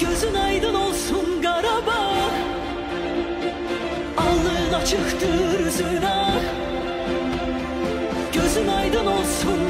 Gözün aydın olsun Qarabağ Alnın açıqdır üzünə Gözün aydın olsun